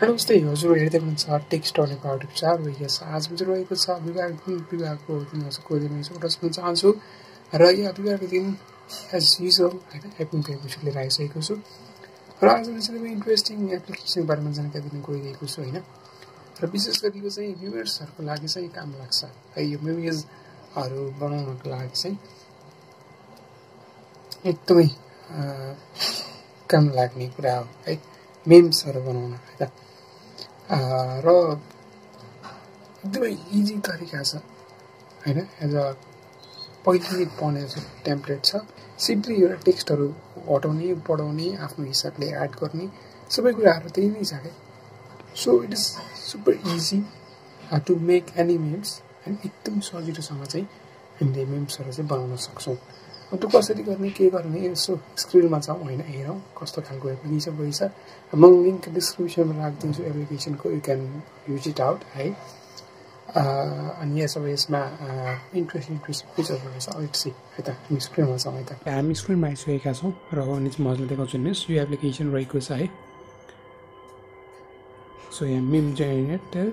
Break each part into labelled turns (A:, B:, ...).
A: नमस्ते हजुर हेर्दै हुनुहुन्छ टेक्स्ट नेपाल चार यस आज चाहिँ रहेको छ। विवाह दिन विवाहको दिन को दिन सुन्न चाहन्छु। र यहाँ विवाहको दिन एज युजल होइन एपिङ पेपरहरू लिएर आइसकेको छु। र आज चाहिँ म इन्ट्रेस्टिङ एप्लिकेसनको बारेमा जानकारी दिन गइरहेको छु होइन। र विशेष गरी यो चाहिँ भ्युवर्सहरूको लागि चाहिँ काम लाग्छ। है यो मेमेजहरू बनाउनको लागि चाहिँ एकदमै काम लाग्ने कुरा हो। है मेम्सहरू बनाउन है त र एकदमै इजी तरिका छ। होइन? एज अ पहिले पढ्ने टेम्प्लेट छ सिम्पली एउटा टेक्स्टहरू हटाउने पढाउने आफ्नो हिसाबले एड गर्ने सबै कुराहरू त्यही नै छ क्या so it is super easy to make any memes होइन एकदम सजिलोसँग चाहिँ हामीले मेम्सहरू चाहिँ बनाउन सक्छौँ। त्यो कसरी गर्ने के गर्ने यसो स्क्रिनमा जाउँ होइन हेरौँ कस्तो खालको एप्लिकेसन रहेछ म लिङ्क डिस्क्रिप्सनमा राखिदिन्छु एप्लिकेसनको you can use it out है अनि यस यसमा इन्ट्रेस्ट इन्ट्रेस्ट फिचर्स रहेछ अलिक सी है त हामी स्क्रिनमा छौँ है त हामी स्क्रिनमा आइसकेका छौँ र अनि चाहिँ मजाले देखाउँछु हेर्नुहोस् यो एप्लिकेसन रहेको छ है सो यहाँ मिम जेनेरेटर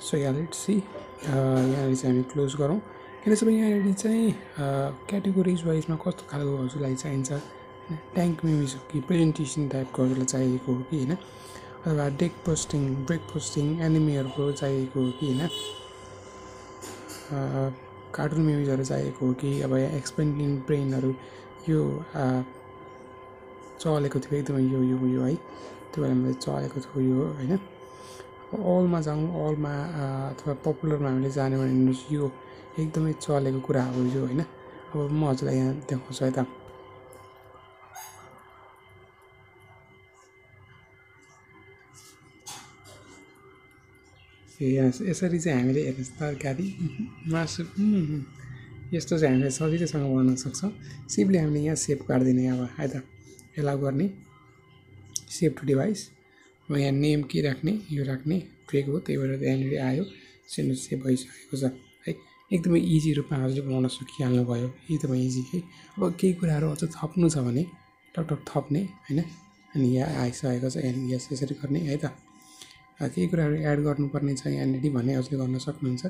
A: सो यहाँ सी यहाँनिर चाहिँ हामी क्लोज गरौँ किन चाहिँ यहाँनिर चाहिँ क्याटेगोरिज वाइजमा कस्तो खालको हजुरलाई चाहिन्छ होइन? ट्याङ्क मिमिज हो कि प्रेजेन्टेसन टाइपको हजुरलाई चाहिएको हो कि होइन? अथवा डेक पोस्टिङ ब्रेक पोस्टिङ एनिमीहरूको चाहिएको हो कि होइन? कार्टुन मिमिजहरू चाहिएको हो कि अब यहाँ एक्सपेन्डिङ ब्रेनहरू यो चलेको थियो एकदमै यो यो है? त्यो मैले चलेको थियो यो होइन? अलमा जाउँ अलमा अथवा पपुलरमा हामीले जाने भने यो एकदमै चलेको कुरा हो यो होइन अब म हजुरलाई यहाँ देखाउँछु है त यहाँ यसरी चाहिँ हामीले हेर्नुहोस् तरकारी मासु यस्तो चाहिँ हामीले सजिलोसँग बनाउन सक्छौँ सिम्पली हामीले यहाँ सेभ काटिदिने अब है त एलाउ गर्ने सेभ टु डिभाइस अब यहाँ नेम के राख्ने यो राख्ने फेक हो त्यही भएर यहाँनिर आयो सेन्ड सेभ भइसकेको छ एकदमै इजी रूपमा हजुरले बनाउन सकिहाल्नु भयो एकदमै इजी है। अब केही कुराहरू अझ थप्नु छ भने टकटक थप्ने होइन? अनि यहाँ आइसकेको छ यहाँनिर यस यसरी गर्ने है त। केही कुराहरू एड गर्नुपर्ने छ यहाँनिर भने हजुरले गर्न सक्नुहुन्छ।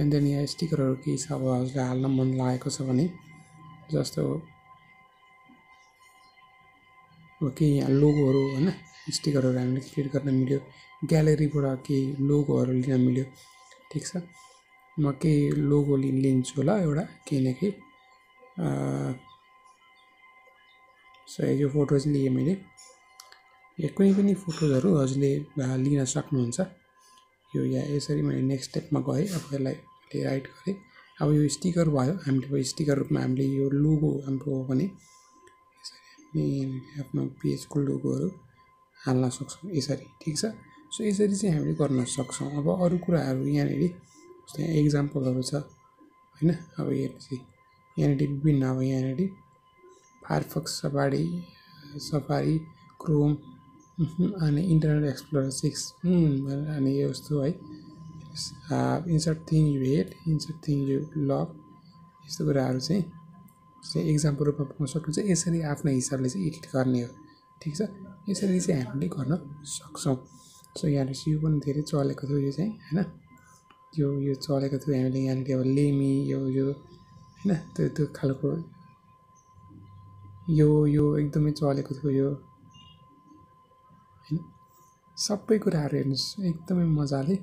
A: एन्ड देन यहाँ स्टिकरहरू केही छ अब हजुरले हाल्न मन लागेको छ भने जस्तो अब केही यहाँ लोगोहरू होइन? स्टिकरहरू हामीले क्रिएट गर्न मिल्यो। ग्यालेरीबाट केही लोगोहरू लिन मिल्यो। ठिक छ? म केही लोगो लि लिन्छु होला एउटा केही न केही। सो यो फोटो चाहिँ लिएँ मैले। या कुनै पनि फोटोजहरू हजुरले लिन सक्नुहुन्छ। यो या यसरी मैले नेक्स्ट स्टेपमा गएँ अब यसलाई राइट गरेँ। अब यो स्टिकर भयो हामीले स्टिकर रूपमा हामीले यो लोगो हाम्रो भने यसरी आफ्नो पेजको लोगोहरू। हाल्न सक्छौँ। यसरी ठिक छ? सो यसरी चाहिँ हामीले गर्न सक्छौँ। अब अरू कुराहरू यहाँनिर जस्तै इक्जाम्पलहरू छ होइन? अब हेर्नुहोस् यहाँनिर विभिन्न अब यहाँनिर फायरफक्स सफारी सफारी क्रोम अनि इन्टरनेट एक्सप्लोरर सिक्स अनि यस्तो है insert thing you head insert thing you love यस्तो कुराहरू चाहिँ चाहिँ इक्जाम्पल रूपमा पाउन सक्नुहुन्छ। यसरी आफ्नो हिसाबले चाहिँ एडिट गर्ने हो। ठिक छ? यसरी चाहिँ हामीले गर्न सक्छौँ। सो यहाँनिर यो पनि धेरै चलेको थियो यो चाहिँ होइन? यो यो चलेको थियो हामीले यहाँनिर अब लेमी यो यो होइन? त्यो त्यो खालको यो यो एकदमै चलेको थियो यो होइन? सबै कुराहरू हेर्नुहोस् एकदमै मजाले।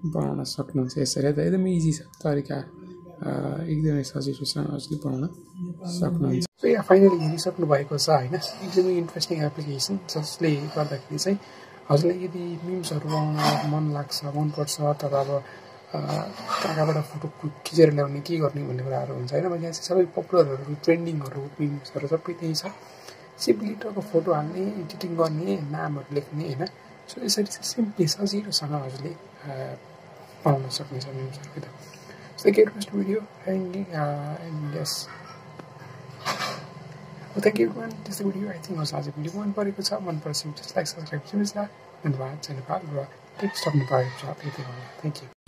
A: बनाउन सक्नुहुन्छ यसरी त? एकदमै इजी छ तरिका। एकदमै सजिलोसँग हजुरले बनाउन सक्नुहुन्छ। सो यहाँ फाइनली हेरिसक्नु भएको छ होइन? एकदमै इन्ट्रेस्टिङ एप्लिकेसन जसले गर्दाखेरि चाहिँ हजुरलाई यदि मिम्सहरू बनाउन मन लाग्छ मनपर्छ तर अब कहाँ कहाँबाट फोटो खिचेर ल्याउने के गर्ने भन्ने कुराहरू हुन्छ होइन? यहाँ चाहिँ सबै पपुलरहरू ट्रेन्डिङहरू मिम्सहरू सबै त्यही छ। सिम्पली टक्क फोटो हाल्ने एडिटिङ गर्ने नामहरू लेख्ने होइन? सो यसरी चाहिँ सिम्पली सजिलोसँग हजुरले बनाउन सक्नेछ मिम्सहरू त it's a rest first video and uh, and yes. Well thank you everyone. This is the video I think was last a video. One but if it's not one person just like subscribe to this and watch and blah blah blah keep stopping by drop anything on thank you.